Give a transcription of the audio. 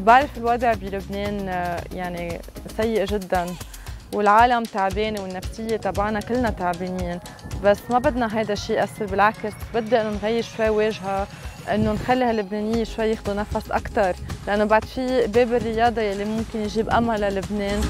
بعرف الوضع بلبنان آه، يعني سيء جدا والعالم تعبانة والنفسية تبعنا كلنا تعبانين. بس ما بدنا هيدا الشيء يأثر بالعكس بدي إنه نغير شوي واجهة إنه نخلي هاللبنانية شوي ياخذوا نفس أكثر لأنه بعد في باب الرياضة يلي ممكن يجيب أمل للبنان.